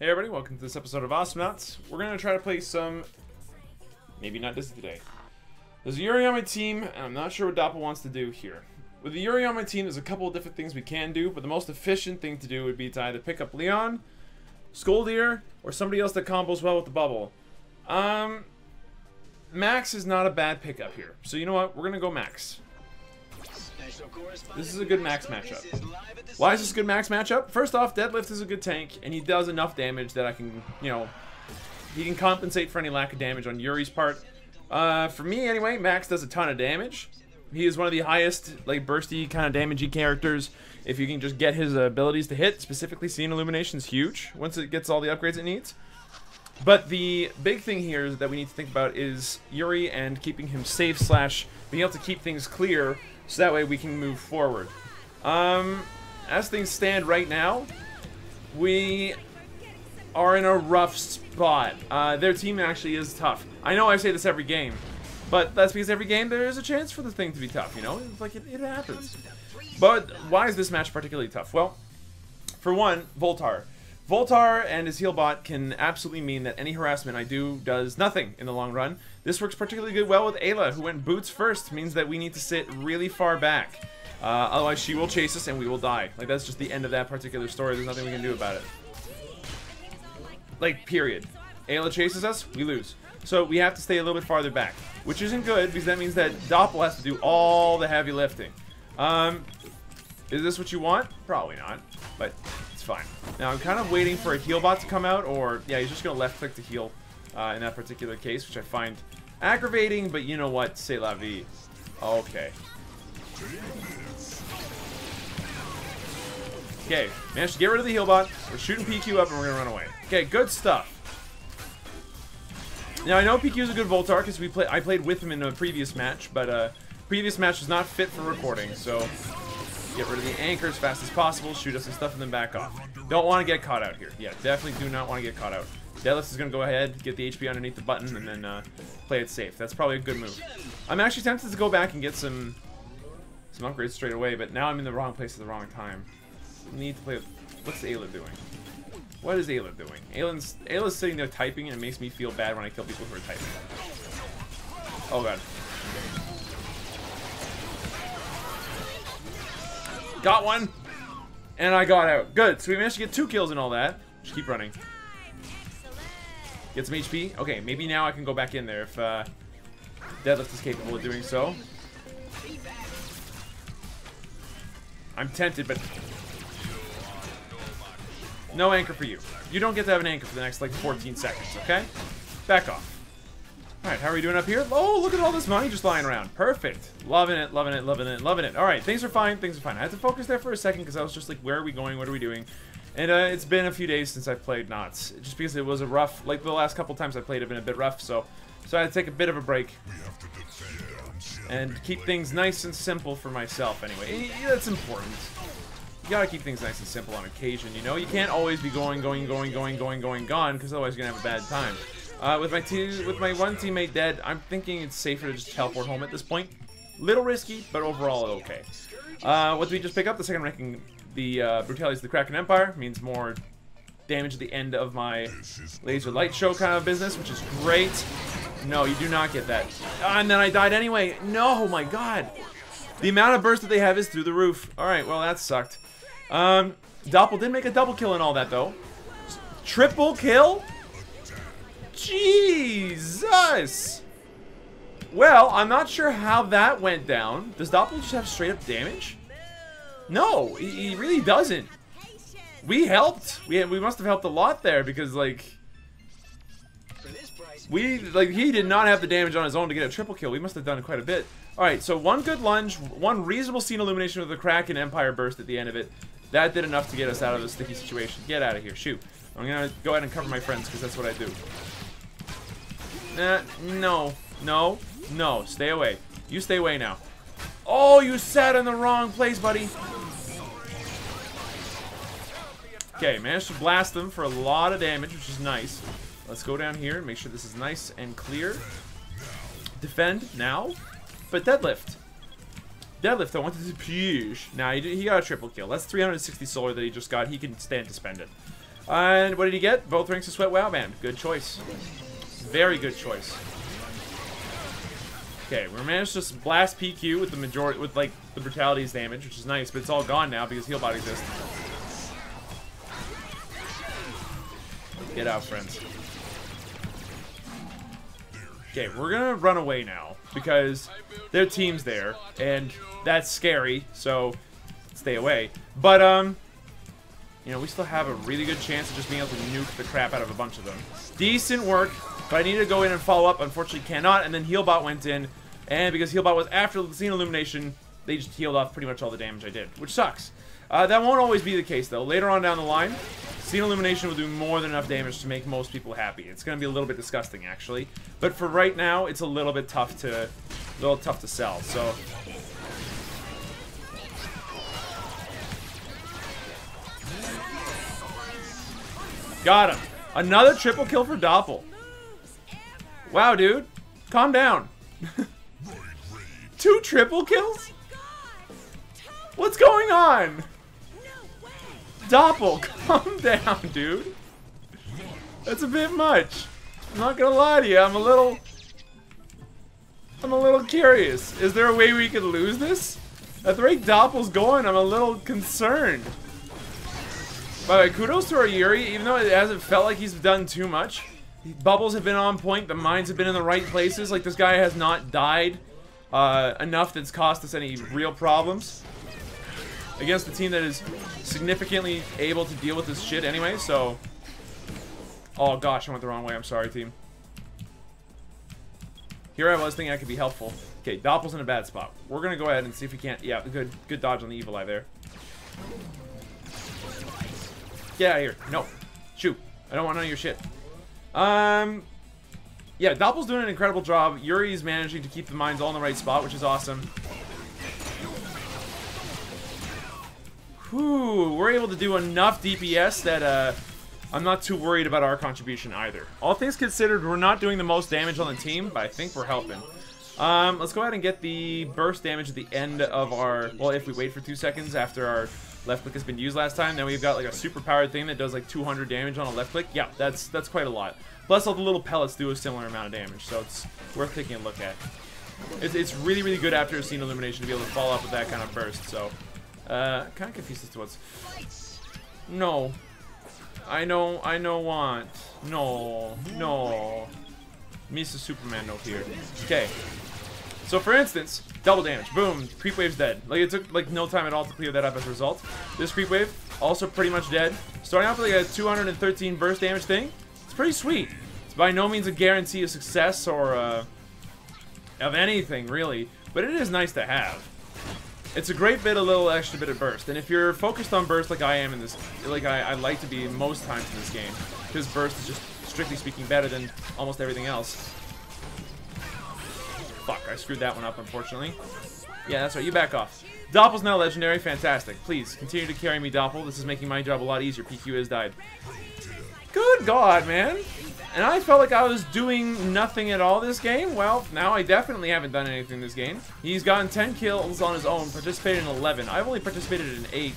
Hey everybody, welcome to this episode of Awesomenauts. We're gonna try to play some... Maybe not this today. There's a Yuri on my team, and I'm not sure what Doppel wants to do here. With the Yuri on my team, there's a couple of different things we can do, but the most efficient thing to do would be to either pick up Leon, Skoldir, or somebody else that combos well with the bubble. Um, Max is not a bad pickup here. So you know what? We're gonna go Max. This is a good max matchup. Why is this a good max matchup? First off, Deadlift is a good tank, and he does enough damage that I can, you know, he can compensate for any lack of damage on Yuri's part. Uh, for me, anyway, Max does a ton of damage. He is one of the highest, like, bursty kind of damagey characters. If you can just get his abilities to hit, specifically Scene Illumination is huge once it gets all the upgrades it needs. But the big thing here that we need to think about is Yuri and keeping him safe slash being able to keep things clear so that way we can move forward. Um, as things stand right now, we are in a rough spot. Uh, their team actually is tough. I know I say this every game, but that's because every game there is a chance for the thing to be tough, you know? It's like, it, it happens. But why is this match particularly tough? Well, for one, Voltar. Voltar and his heal bot can absolutely mean that any harassment I do does nothing in the long run. This works particularly good well with Ayla, who went boots first, means that we need to sit really far back. Uh, otherwise, she will chase us and we will die. Like, that's just the end of that particular story. There's nothing we can do about it. Like, period. Ayla chases us, we lose. So we have to stay a little bit farther back, which isn't good because that means that Doppel has to do all the heavy lifting. Um, is this what you want? Probably not, but fine. Now I'm kind of waiting for a heal bot to come out, or yeah, he's just gonna left click to heal uh, in that particular case, which I find aggravating, but you know what? C'est la vie. Okay. Okay, managed to get rid of the heal bot. We're shooting PQ up and we're gonna run away. Okay, good stuff. Now I know PQ is a good Voltar because we play. I played with him in a previous match, but uh, previous match was not fit for recording, so get rid of the anchor as fast as possible, shoot us some stuff, and then back off. Don't want to get caught out here. Yeah, definitely do not want to get caught out. Deadlift is going to go ahead, get the HP underneath the button, and then uh, play it safe. That's probably a good move. I'm actually tempted to go back and get some some upgrades straight away, but now I'm in the wrong place at the wrong time. Need to play with... What's Ayla doing? What is Ayla doing? Ayla's, Ayla's sitting there typing, and it makes me feel bad when I kill people who are typing. Oh god. Got one! And I got out. Good, so we managed to get two kills and all that. Just keep running. Get some HP. Okay, maybe now I can go back in there if uh, Deadlift is capable of doing so. I'm tempted, but... No anchor for you. You don't get to have an anchor for the next, like, 14 seconds, okay? Back off. Alright, how are we doing up here? Oh, look at all this money just lying around. Perfect. Loving it, loving it, loving it, loving it. Alright, things are fine, things are fine. I had to focus there for a second because I was just like, where are we going? What are we doing? And uh, it's been a few days since I've played Knots, just because it was a rough, like the last couple times I played have been a bit rough, so so I had to take a bit of a break and keep things nice and simple for myself anyway. That's important. You gotta keep things nice and simple on occasion, you know? You can't always be going, going, going, going, going, going, gone, because otherwise you're gonna have a bad time. Uh, with my two, with my one teammate dead, I'm thinking it's safer to just teleport home at this point. Little risky, but overall okay. Uh, what did we just pick up? The second ranking the uh, Brutalities of the Kraken Empire means more damage at the end of my laser light show kind of business, which is great. No, you do not get that. Ah, and then I died anyway. No, my god. The amount of burst that they have is through the roof. Alright, well, that sucked. Um, Doppel did make a double kill and all that, though. Triple kill? Jesus! Well, I'm not sure how that went down. Does Doppel just have straight up damage? No, he, he really doesn't. We helped. We we must have helped a lot there because like we like he did not have the damage on his own to get a triple kill. We must have done quite a bit. All right, so one good lunge, one reasonable scene illumination with the and Empire burst at the end of it. That did enough to get us out of the sticky situation. Get out of here. Shoot. I'm gonna go ahead and cover my friends because that's what I do. Nah, no, no, no. Stay away. You stay away now. Oh, you sat in the wrong place, buddy. Okay, managed to blast them for a lot of damage, which is nice. Let's go down here and make sure this is nice and clear. Defend now, but deadlift. Deadlift, I wanted to push. Now, he, he got a triple kill. That's 360 solar that he just got. He can stand to spend it. And what did he get? Both ranks of Sweat WoW Band. Good choice. Very good choice. Okay, we managed to blast PQ with the majority, with like the brutality's damage, which is nice, but it's all gone now because heal bot exists. Get out, friends. Okay, we're gonna run away now because their team's there, and that's scary. So stay away. But um, you know, we still have a really good chance of just being able to nuke the crap out of a bunch of them. Decent work, but I need to go in and follow up. Unfortunately, cannot. And then Healbot went in, and because Healbot was after the Scene Illumination, they just healed off pretty much all the damage I did, which sucks. Uh, that won't always be the case, though. Later on down the line, Scene Illumination will do more than enough damage to make most people happy. It's going to be a little bit disgusting, actually. But for right now, it's a little bit tough to, a little tough to sell. So Got him. Another triple kill for Doppel. Wow, dude. Calm down. Two triple kills? What's going on? Doppel, calm down, dude. That's a bit much. I'm not gonna lie to you, I'm a little... I'm a little curious. Is there a way we could lose this? At the rate Doppel's going, I'm a little concerned. By the way, kudos to Yuri, even though it hasn't felt like he's done too much. Bubbles have been on point, the mines have been in the right places. Like, this guy has not died uh, enough that's cost us any real problems. Against a team that is significantly able to deal with this shit anyway, so... Oh gosh, I went the wrong way. I'm sorry, team. Here I was thinking I could be helpful. Okay, Doppel's in a bad spot. We're gonna go ahead and see if we can't... Yeah, good, good dodge on the Evil Eye there. Get out of here. No. Shoot. I don't want none of your shit. Um, yeah, Doppel's doing an incredible job. Yuri's managing to keep the mines all in the right spot, which is awesome. Whew, we're able to do enough DPS that uh, I'm not too worried about our contribution either. All things considered, we're not doing the most damage on the team, but I think we're helping. Um, let's go ahead and get the burst damage at the end of our... Well, if we wait for two seconds after our left click has been used last time. Then we've got like a super powered thing that does like 200 damage on a left click. Yeah, that's that's quite a lot. Plus all the little pellets do a similar amount of damage, so it's worth taking a look at. It's, it's really, really good after a scene illumination to be able to follow up with that kind of burst, so... Uh, kind of confused as to what's... No. I know, I know want. No, no. Misa Superman no here. Okay. So for instance, double damage, boom, creep wave's dead. Like it took like no time at all to clear that up as a result. This creep wave, also pretty much dead. Starting off with like a 213 burst damage thing, it's pretty sweet. It's by no means a guarantee of success or uh, of anything really, but it is nice to have. It's a great bit, a little extra bit of burst, and if you're focused on burst like I am in this, like I, I like to be most times in this game, because burst is just strictly speaking better than almost everything else. Fuck, I screwed that one up, unfortunately. Yeah, that's right, you back off. Doppel's now legendary, fantastic. Please, continue to carry me, Doppel. This is making my job a lot easier. PQ has died. Good God, man. And I felt like I was doing nothing at all this game. Well, now I definitely haven't done anything this game. He's gotten 10 kills on his own, participated in 11. I've only participated in 8.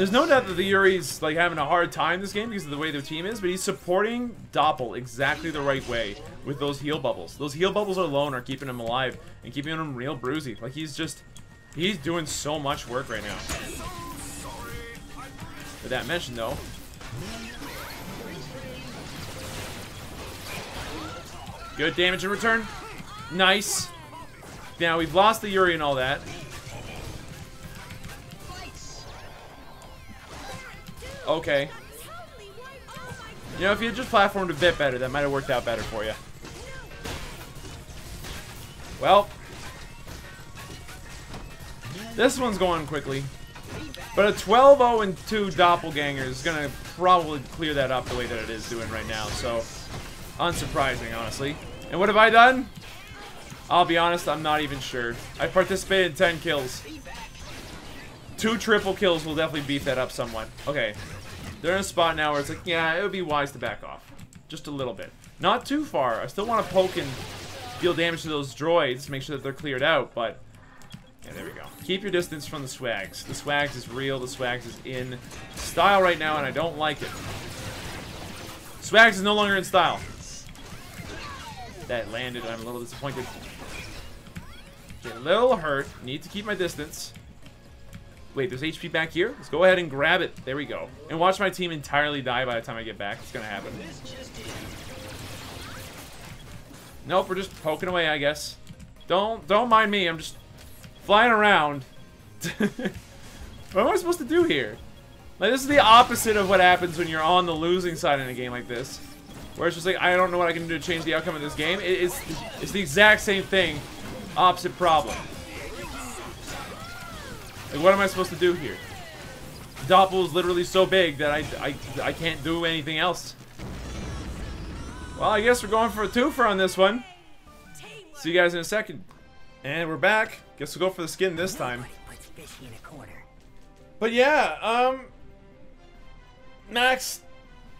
There's no doubt that the Yuri's like having a hard time this game because of the way their team is, but he's supporting Doppel exactly the right way with those heal bubbles. Those heal bubbles alone are keeping him alive and keeping him real bruisey. Like he's just, he's doing so much work right now. With that mentioned though, good damage in return. Nice. Now we've lost the Yuri and all that. Okay. You know, if you just platformed a bit better, that might have worked out better for you. Well. This one's going quickly. But a 12-0 and 2 Doppelganger is going to probably clear that up the way that it is doing right now. So, unsurprising, honestly. And what have I done? I'll be honest, I'm not even sure. I participated in 10 kills. Two triple kills will definitely beat that up somewhat. Okay, they're in a spot now where it's like, yeah, it would be wise to back off. Just a little bit. Not too far. I still want to poke and deal damage to those droids, to make sure that they're cleared out, but... Yeah, there we go. Keep your distance from the swags. The swags is real. The swags is in style right now, and I don't like it. Swags is no longer in style. That landed. I'm a little disappointed. Get a little hurt. Need to keep my distance. Wait, there's HP back here? Let's go ahead and grab it. There we go. And watch my team entirely die by the time I get back. It's gonna happen. Nope, we're just poking away, I guess. Don't don't mind me. I'm just flying around. what am I supposed to do here? Like, this is the opposite of what happens when you're on the losing side in a game like this. Where it's just like, I don't know what I can do to change the outcome of this game. it's, it's the exact same thing. Opposite problem. Like, what am I supposed to do here? Doppel is literally so big that I, I, I can't do anything else. Well, I guess we're going for a twofer on this one. See you guys in a second. And we're back. Guess we'll go for the skin this time. But yeah, um... Max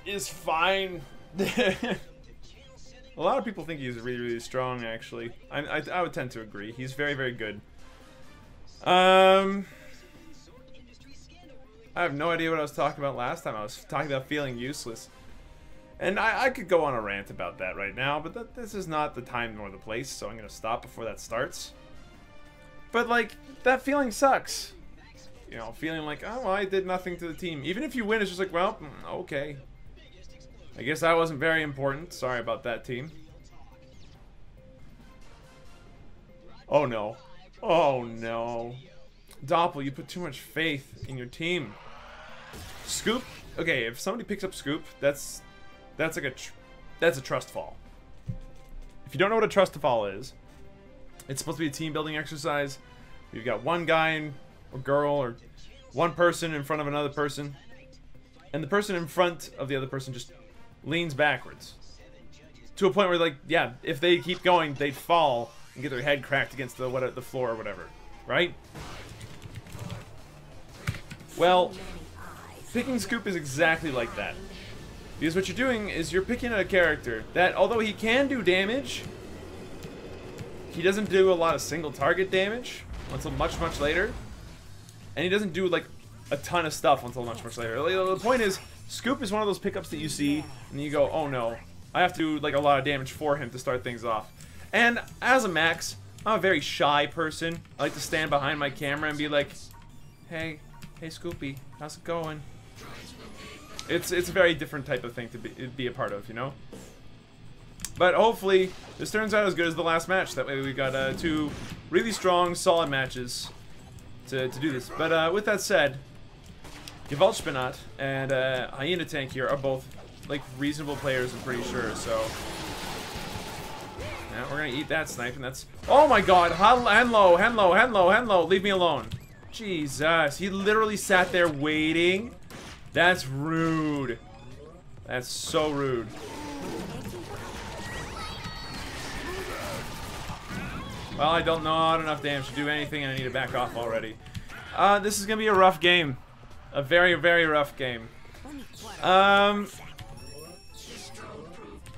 is fine. a lot of people think he's really, really strong, actually. I, I, I would tend to agree. He's very, very good. Um... I have no idea what I was talking about last time. I was talking about feeling useless. And I, I could go on a rant about that right now, but that, this is not the time nor the place, so I'm going to stop before that starts. But, like, that feeling sucks. You know, feeling like, oh, well, I did nothing to the team. Even if you win, it's just like, well, mm, okay. I guess that wasn't very important. Sorry about that, team. Oh, no. Oh, no. Doppel, you put too much faith in your team. Scoop. Okay, if somebody picks up Scoop, that's that's like a that's a trust fall. If you don't know what a trust fall is, it's supposed to be a team building exercise. You've got one guy or girl or one person in front of another person, and the person in front of the other person just leans backwards to a point where, like, yeah, if they keep going, they'd fall and get their head cracked against the what the floor or whatever, right? Well, picking Scoop is exactly like that. Because what you're doing is you're picking a character that, although he can do damage, he doesn't do a lot of single target damage until much, much later. And he doesn't do, like, a ton of stuff until much, much later. The point is, Scoop is one of those pickups that you see, and you go, oh no, I have to do, like, a lot of damage for him to start things off. And as a max, I'm a very shy person. I like to stand behind my camera and be like, hey, Hey Scoopy, how's it going? It's it's a very different type of thing to be, be a part of, you know? But hopefully, this turns out as good as the last match. That way we've got uh, two really strong, solid matches to, to do this. But uh, with that said, Gewaltspinat and uh, Hyena Tank here are both like reasonable players, I'm pretty sure, so... Yeah, we're gonna eat that snipe, and that's... Oh my god! Henlo! Henlo! Henlo! Henlo! Leave me alone! Jesus, he literally sat there waiting. That's rude. That's so rude. Well, I don't know not enough damage to do anything, and I need to back off already. Uh, this is gonna be a rough game. A very, very rough game. Um...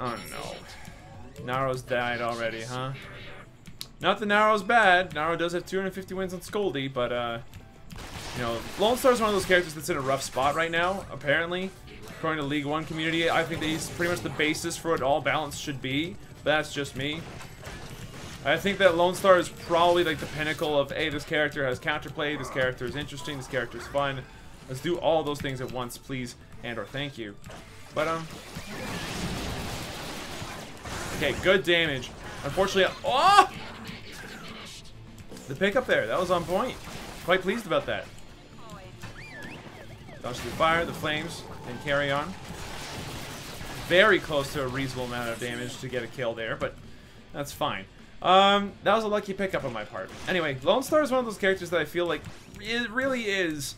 Oh no. Naro's died already, huh? Not that Naro's bad. Naro does have 250 wins on Scoldy, but, uh, you know, Lone Star is one of those characters that's in a rough spot right now, apparently. According to League One community, I think that he's pretty much the basis for what all balance should be, but that's just me. I think that Lone Star is probably like the pinnacle of, hey, this character has counterplay, this character is interesting, this character is fun. Let's do all those things at once, please, and or thank you. But, um... Okay, good damage. Unfortunately, oh! The pickup there, that was on point. Quite pleased about that. Dodge the fire, the flames, and carry on. Very close to a reasonable amount of damage to get a kill there, but that's fine. Um, that was a lucky pickup on my part. Anyway, Lone Star is one of those characters that I feel like it really is,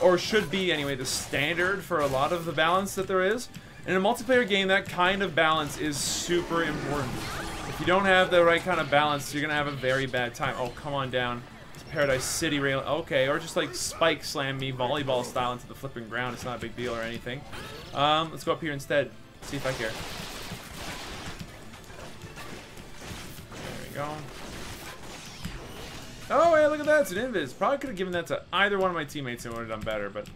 or should be anyway, the standard for a lot of the balance that there is. In a multiplayer game, that kind of balance is super important. If you don't have the right kind of balance, you're going to have a very bad time. Oh, come on down. Paradise City rail. Okay, or just like spike slam me volleyball style into the flipping ground. It's not a big deal or anything. Um, let's go up here instead. See if I care. There we go. Oh, hey, look at that. It's an invis. Probably could have given that to either one of my teammates and would have done better, but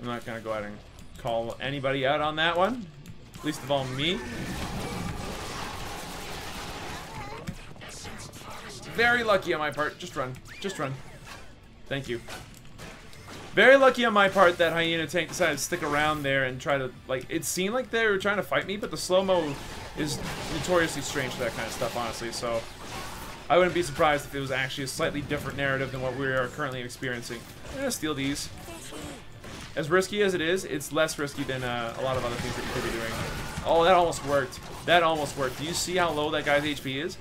I'm not going to go ahead and call anybody out on that one. At Least of all me. Very lucky on my part. Just run. Just run. Thank you. Very lucky on my part that Hyena Tank decided to stick around there and try to, like, it seemed like they were trying to fight me, but the slow-mo is notoriously strange for that kind of stuff, honestly, so I wouldn't be surprised if it was actually a slightly different narrative than what we are currently experiencing. I'm gonna steal these. As risky as it is, it's less risky than uh, a lot of other things that you could be doing. Oh, that almost worked. That almost worked. Do you see how low that guy's HP is?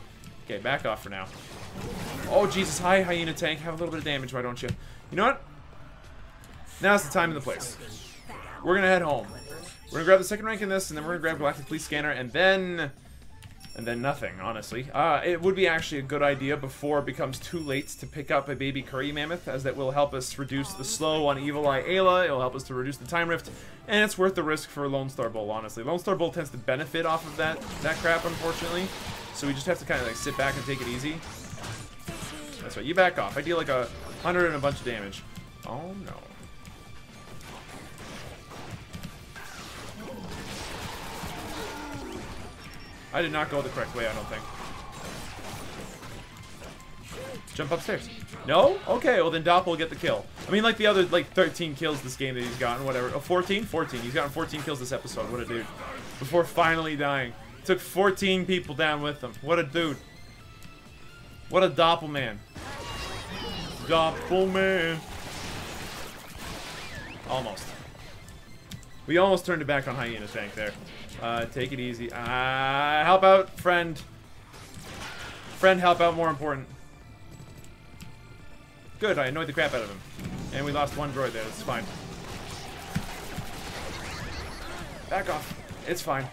Okay, back off for now. Oh, Jesus. Hi, Hyena Tank. Have a little bit of damage, why don't you? You know what? Now's the time and the place. We're gonna head home. We're gonna grab the second rank in this, and then we're gonna grab Galactic Police Scanner, and then... And then nothing, honestly. Uh, it would be actually a good idea before it becomes too late to pick up a baby curry mammoth, as that will help us reduce the slow on Evil Eye Ayla, it'll help us to reduce the time rift, and it's worth the risk for Lone Star Bull, honestly. Lone Star Bull tends to benefit off of that, that crap, unfortunately. So we just have to kind of like sit back and take it easy. That's right, you back off. I deal like a hundred and a bunch of damage. Oh no. I did not go the correct way, I don't think. Jump upstairs. No? Okay, well then Dopp will get the kill. I mean, like the other, like, 13 kills this game that he's gotten, whatever. Oh, 14? 14. He's gotten 14 kills this episode. What a dude. Before finally dying. Took 14 people down with him. What a dude. What a Doppelman. Doppelman. Almost. We almost turned it back on Hyena Tank there. Uh, take it easy. Uh, help out, friend. Friend, help out, more important. Good, I annoyed the crap out of him. And we lost one droid there, it's fine. Back off. It's fine.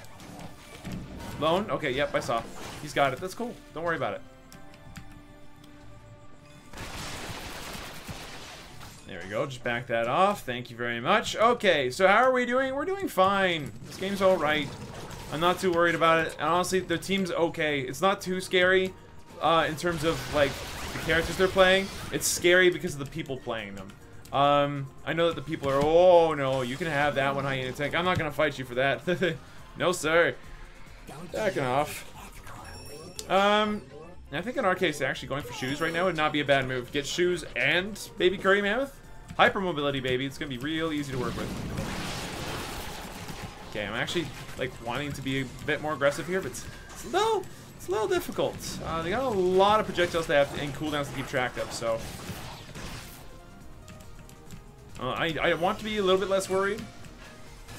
Lone? Okay, yep, I saw. He's got it. That's cool. Don't worry about it. There we go. Just back that off. Thank you very much. Okay, so how are we doing? We're doing fine. This game's alright. I'm not too worried about it. And honestly, the team's okay. It's not too scary uh, in terms of, like, the characters they're playing. It's scary because of the people playing them. Um, I know that the people are, oh, no, you can have that one, Hyena Tank. I'm not going to fight you for that. no, sir. Backing off. Um, I think in our case, actually going for shoes right now would not be a bad move. Get shoes and baby curry mammoth. Hyper mobility, baby. It's gonna be real easy to work with. Okay, I'm actually like wanting to be a bit more aggressive here, but it's, it's a little, it's a little difficult. Uh, they got a lot of projectiles they have to, and cooldowns to keep track of, so. Uh, I, I want to be a little bit less worried.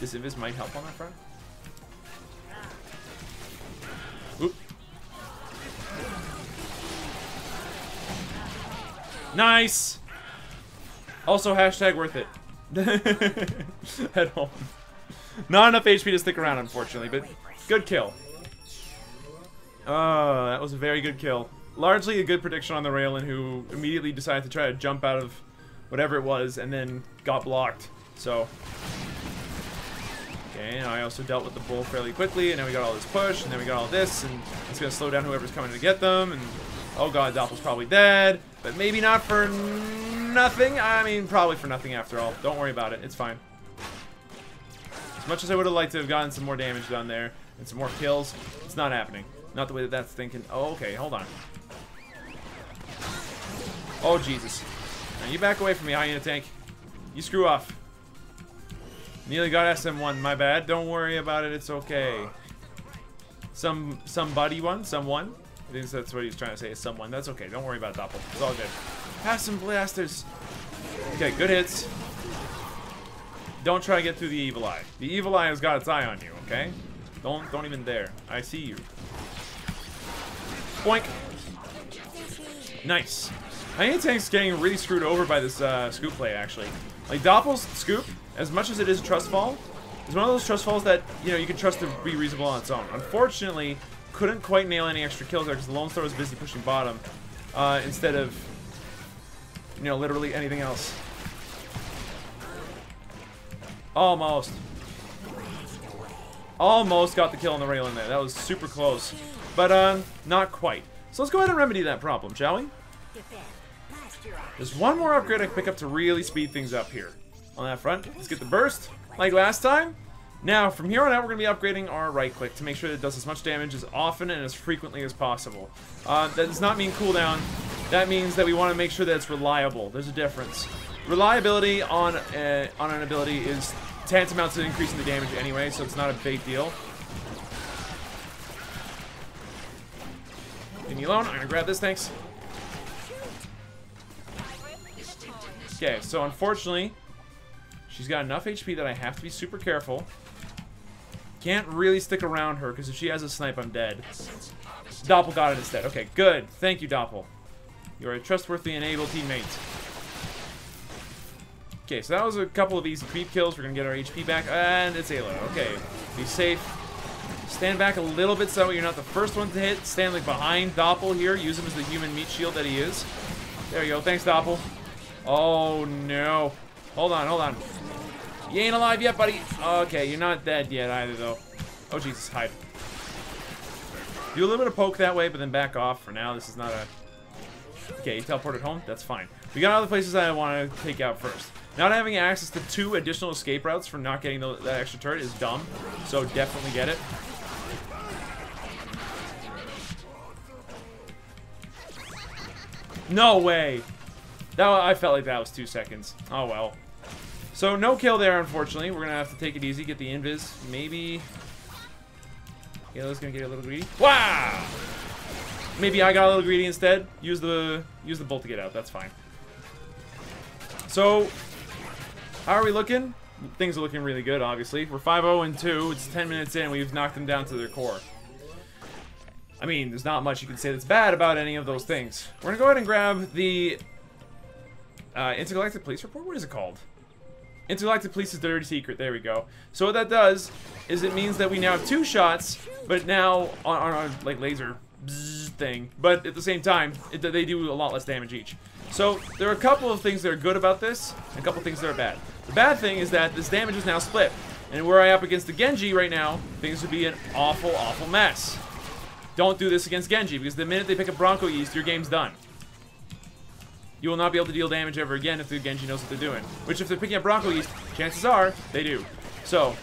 This invis might help on that front. Oop. Nice! Also, hashtag worth it. Head home. Not enough HP to stick around, unfortunately, but good kill. Oh, that was a very good kill. Largely a good prediction on the Raelynn, who immediately decided to try to jump out of whatever it was and then got blocked. So, okay, and I also dealt with the bull fairly quickly, and then we got all this push, and then we got all this, and it's to slow down whoever's coming to get them, and oh god, Doppel's probably dead, but maybe not for nothing. I mean, probably for nothing after all. Don't worry about it. It's fine. As much as I would have liked to have gotten some more damage done there and some more kills, it's not happening. Not the way that that's thinking. Oh, okay. Hold on. Oh, Jesus. Now, you back away from me, Hyena Tank. You screw off. Nearly got SM1. My bad. Don't worry about it. It's okay. Some somebody one? Someone? I think that's what he's trying to say is someone. That's okay. Don't worry about Doppel. It's all good. Have some blasters. Okay, good hits. Don't try to get through the evil eye. The evil eye has got its eye on you, okay? Don't don't even dare. I see you. Boink. Nice. I Tank's getting really screwed over by this uh, scoop play, actually. Like, Doppel's scoop, as much as it is a trust fall, is one of those trust falls that, you know, you can trust to be reasonable on its own. Unfortunately, couldn't quite nail any extra kills there because the Lone Star was busy pushing bottom uh, instead of, you know, literally anything else. Almost. Almost got the kill on the rail in there. That was super close. But, uh, not quite. So let's go ahead and remedy that problem, shall we? There's one more upgrade I can pick up to really speed things up here. On that front, let's get the burst, like last time. Now, from here on out, we're going to be upgrading our right click to make sure that it does as much damage as often and as frequently as possible. Uh, that does not mean cooldown. That means that we want to make sure that it's reliable. There's a difference. Reliability on, uh, on an ability is tantamount to increasing the damage anyway, so it's not a big deal. Leave me alone. I'm to grab this, thanks. Okay, so unfortunately, she's got enough HP that I have to be super careful. Can't really stick around her, because if she has a snipe, I'm dead. Doppel got it instead. Okay, good. Thank you, Doppel. You're a trustworthy and able teammate. Okay, so that was a couple of easy creep kills. We're going to get our HP back, and it's Ayla. Okay, be safe. Stand back a little bit so you're not the first one to hit. Stand like behind Doppel here. Use him as the human meat shield that he is. There you go. Thanks, Doppel. Oh, no. Hold on, hold on. You ain't alive yet, buddy. Okay, you're not dead yet either, though. Oh, Jesus, hide. Do a little bit of poke that way, but then back off. For now, this is not a... Okay, you teleported home? That's fine. We got other places I want to take out first. Not having access to two additional escape routes for not getting the, that extra turret is dumb. So definitely get it. No way! That I felt like that was two seconds. Oh well. So no kill there, unfortunately. We're gonna have to take it easy, get the invis. Maybe. Ayla's gonna get a little greedy. Wow! Maybe I got a little greedy instead. Use the use the bolt to get out. That's fine. So, how are we looking? Things are looking really good, obviously. We're 5-0 and 2. It's 10 minutes in. We've knocked them down to their core. I mean, there's not much you can say that's bad about any of those things. We're gonna go ahead and grab the uh, Intergalactic Police Report? What is it called? Intergalactic Police's Dirty Secret. There we go. So what that does is it means that we now have two shots, but now on, on our like laser thing. But at the same time, it, they do a lot less damage each. So there are a couple of things that are good about this, and a couple of things that are bad. The bad thing is that this damage is now split. And were I up against the Genji right now, things would be an awful, awful mess. Don't do this against Genji, because the minute they pick up Bronco Yeast, your game's done. You will not be able to deal damage ever again if the Genji knows what they're doing. Which, if they're picking up Bronco Yeast, chances are, they do. So,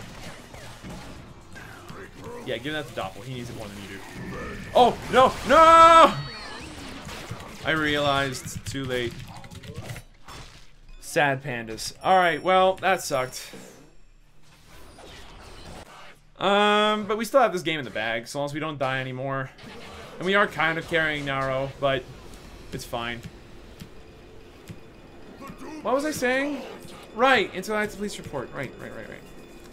yeah, give that to Doppel. He needs it more than you do. Oh, no, no! I realized too late. Sad pandas. Alright, well, that sucked. Um, but we still have this game in the bag, so long as we don't die anymore. And we are kind of carrying Naro, but it's fine. What was I saying? Right, Intergalactic Police Report. Right, right, right, right.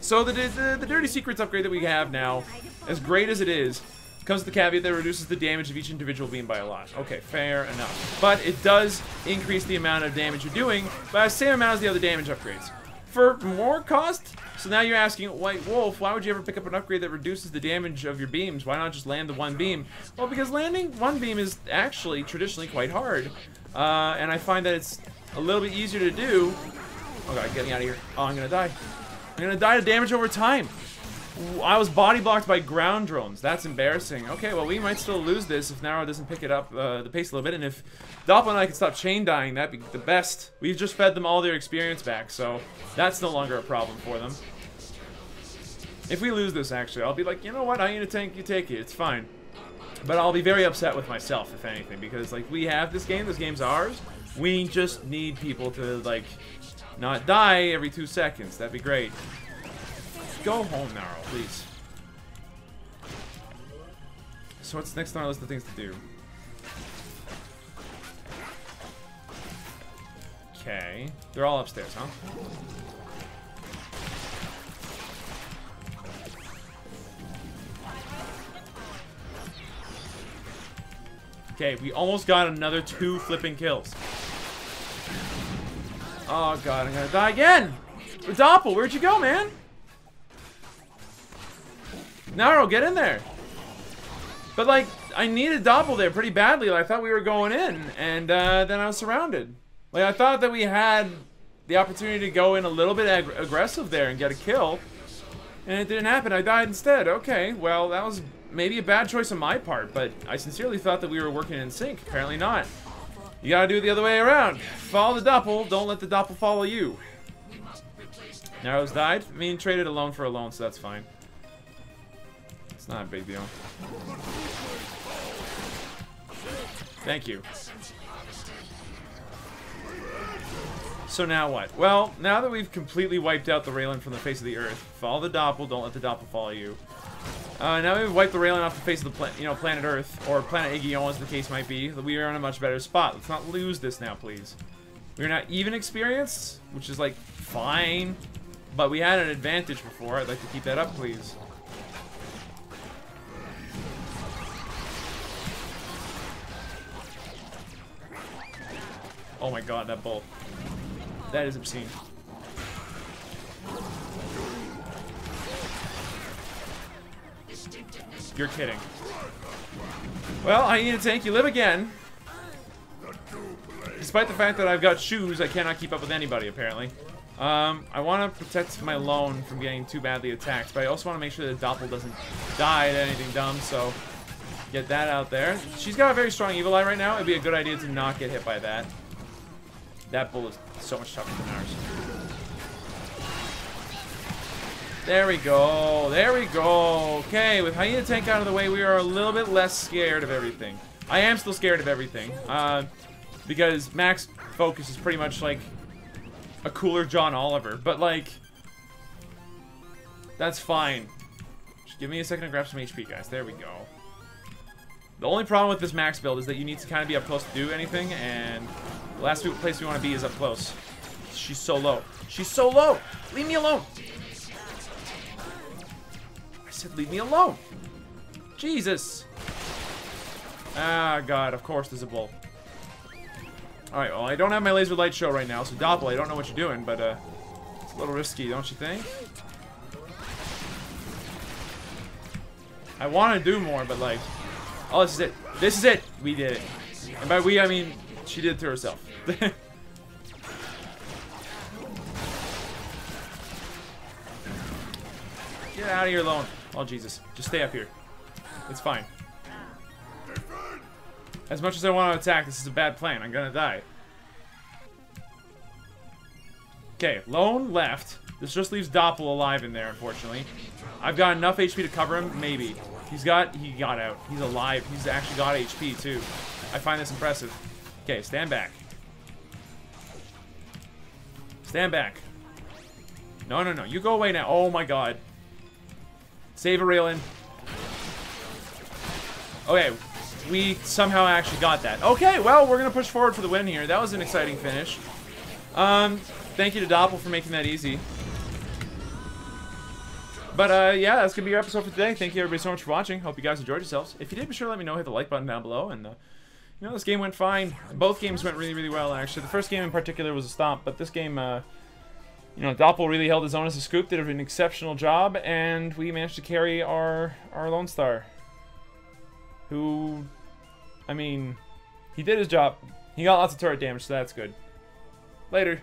So the, the, the Dirty Secrets upgrade that we have now, as great as it is, comes with the caveat that reduces the damage of each individual beam by a lot. Okay, fair enough. But it does increase the amount of damage you're doing by the same amount as the other damage upgrades. For more cost? So now you're asking, White Wolf, why would you ever pick up an upgrade that reduces the damage of your beams? Why not just land the one beam? Well, because landing one beam is actually traditionally quite hard. Uh, and I find that it's a little bit easier to do. Oh god, get me out of here. Oh, I'm gonna die. I'm gonna die to damage over time. I was body blocked by ground drones. That's embarrassing. Okay, well, we might still lose this if Naro doesn't pick it up uh, the pace a little bit. And if Doppel and I can stop chain dying, that'd be the best. We've just fed them all their experience back, so that's no longer a problem for them. If we lose this, actually, I'll be like, you know what? I need a tank, you take it. It's fine. But I'll be very upset with myself, if anything, because, like, we have this game. This game's ours. We just need people to, like, not die every two seconds. That'd be great. Go home, Naro, please. So what's next on our list of things to do? Okay. They're all upstairs, huh? Okay, we almost got another two flipping kills. Oh god, I'm gonna die again! Doppel, where'd you go, man? Naro, get in there. But, like, I needed Doppel there pretty badly. Like, I thought we were going in, and uh, then I was surrounded. Like, I thought that we had the opportunity to go in a little bit ag aggressive there and get a kill. And it didn't happen. I died instead. Okay, well, that was maybe a bad choice on my part, but I sincerely thought that we were working in sync. Apparently not. You gotta do it the other way around. Follow the Doppel, don't let the Doppel follow you. Naro's died. I mean, traded a loan for a loan, so that's fine. It's not a big deal. Thank you. So now what? Well, now that we've completely wiped out the Raelynn from the face of the earth, follow the Doppel, don't let the Doppel follow you. Uh, now we've wiped the railing off the face of the planet, you know, planet Earth, or planet Aegion, as the case might be. We are in a much better spot. Let's not lose this now, please. We're not even experienced, which is like fine, but we had an advantage before. I'd like to keep that up, please. Oh my god, that bull. That is obscene. You're kidding. Well, I need a tank. You live again. Despite the fact that I've got shoes, I cannot keep up with anybody, apparently. Um, I want to protect my loan from getting too badly attacked, but I also want to make sure that Doppel doesn't die to anything dumb, so get that out there. She's got a very strong Evil Eye right now. It'd be a good idea to not get hit by that. That bull is so much tougher than ours. There we go. There we go. Okay, with Hyena Tank out of the way, we are a little bit less scared of everything. I am still scared of everything. Uh, because Max Focus is pretty much like a cooler John Oliver. But, like, that's fine. Just give me a second to grab some HP, guys. There we go. The only problem with this max build is that you need to kind of be up close to do anything, and the last place we want to be is up close. She's so low. She's so low! Leave me alone! Said leave me alone! Jesus! Ah, God, of course there's a bull. Alright, well, I don't have my laser light show right now, so Doppel, I don't know what you're doing, but, uh, it's a little risky, don't you think? I want to do more, but, like, oh, this is it. This is it! We did it. And by we, I mean, she did it to herself. Get out of here alone. Oh, Jesus. Just stay up here. It's fine. As much as I want to attack, this is a bad plan. I'm gonna die. Okay, lone left. This just leaves Doppel alive in there, unfortunately. I've got enough HP to cover him? Maybe. He's got, he got out. He's alive. He's actually got HP, too. I find this impressive. Okay, stand back. Stand back. No, no, no. You go away now. Oh, my God. Save a Raelynn. Okay, we somehow actually got that. Okay, well, we're going to push forward for the win here. That was an exciting finish. Um, thank you to Doppel for making that easy. But, uh, yeah, that's going to be your episode for today. Thank you, everybody, so much for watching. Hope you guys enjoyed yourselves. If you did, be sure to let me know. Hit the like button down below. And, uh, you know, this game went fine. Both games went really, really well, actually. The first game in particular was a stomp, but this game, uh, you know, Doppel really held his own as a scoop, did an exceptional job, and we managed to carry our, our Lone Star. Who, I mean, he did his job. He got lots of turret damage, so that's good. Later.